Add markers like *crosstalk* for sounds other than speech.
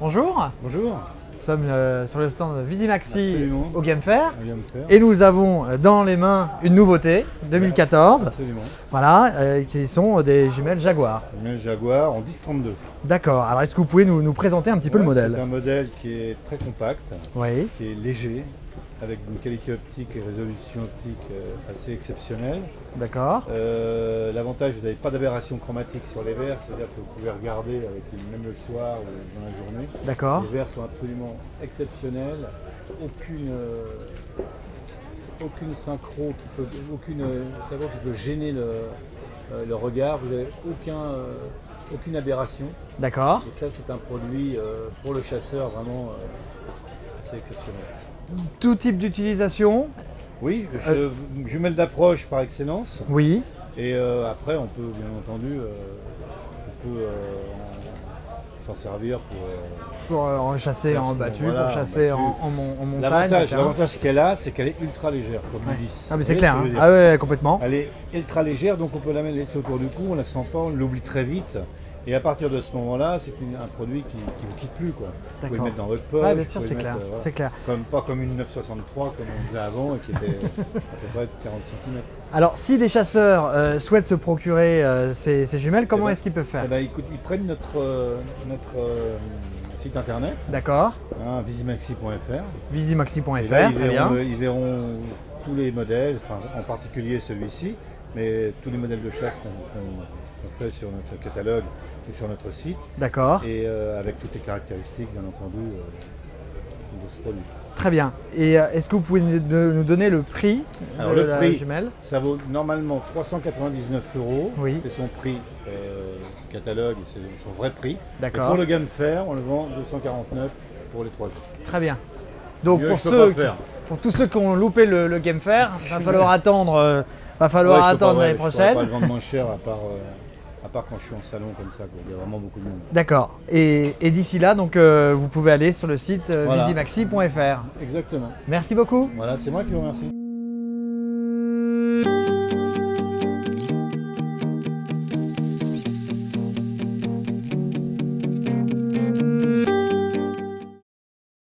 Bonjour, Bonjour. nous sommes euh, sur le stand Visimaxi Absolument. au Game Fair et nous avons euh, dans les mains une nouveauté 2014, Absolument. voilà, euh, qui sont des jumelles Jaguar. Un Jaguar en 1032. D'accord, alors est-ce que vous pouvez nous, nous présenter un petit peu le Ouais, C'est modèle un modèle qui est très compact, Oui, qui est léger, avec une qualité optique et résolution optique euh, assez exceptionnelle. d'accord, Euh, L'avantage, vous n'avez pas d'aberration chromatique sur les verres, c'est-à-dire que vous pouvez regarder avec même le soir ou dans la journée. d'accord, Les verres sont absolument exceptionnels. Aucune, euh, aucune synchro qui peut, aucune qui peut gêner le, euh, le regard. Vous n'avez aucun, aucune aberration. d'accord. Et ça, c'est un produit pour le chasseur vraiment assez exceptionnel. Tout type d'utilisation Oui, je, jumelle d'approche par excellence. Oui, Et euh, après, on peut bien entendu, euh, on peut euh, en- s'en servir pour. euh, pour euh, en chasser en battu, voilà, pour chasser en, en mon- en montagne. L'avantage, qu'elle a, c'est qu'elle est ultra légère, comme Ouais. 10. Ah mais c'est clair, ce hein. ah ouais, complètement. Elle est ultra légère, donc on peut la laisser autour du cou, on la sent pas, on l'oublie très vite. Et à partir de ce moment-là, c'est un produit qui ne vous quitte plus. Quoi. Vous pouvez le mettre dans votre poche. Ouais, bien sûr, pouvez c'est clair, euh, voilà. clair. Comme, pas comme une 963 comme on faisait avant et qui était *laughs* à peu près de 40 cm. Alors, si des chasseurs euh, souhaitent se procurer euh, ces, ces jumelles, comment ben, est-ce qu'ils peuvent faire Eh ben, écoute, ils prennent notre, euh, notre euh, site internet, D'accord, hein, visimaxi.fr. visimaxi.fr, ils bien. verront, ils verront tous les modèles, en particulier celui-ci, mais tous les modèles de chasse qu'on fait sur notre catalogue ou sur notre site, D'accord, et euh, avec toutes les caractéristiques, bien entendu, euh, de ce produit. très bien. Et euh, est-ce que vous pouvez nous donner le prix Alors, de le la prix, jumelle? Ça vaut normalement 399 euros. Oui. C'est son prix euh, catalogue, c'est son vrai prix. D'accord. pour le Game Fair, on le vend 249 pour les 3 jours. Très bien. Donc Mieux, pour ceux. Pour tous ceux qui ont loupé le, le Game Fair, va falloir attendre, euh, va falloir Ouais, je attendre ouais, l'année je pourrais pas le prochaine. vendre moins cher à part, *laughs* euh, à part quand je suis en salon comme ça. quoi. Il y a vraiment beaucoup de monde. D'accord. Et, et d'ici là, donc euh, vous pouvez aller sur le site euh, Voilà. visimaxi.fr. Exactement. Merci beaucoup. Voilà, c'est moi qui vous remercie.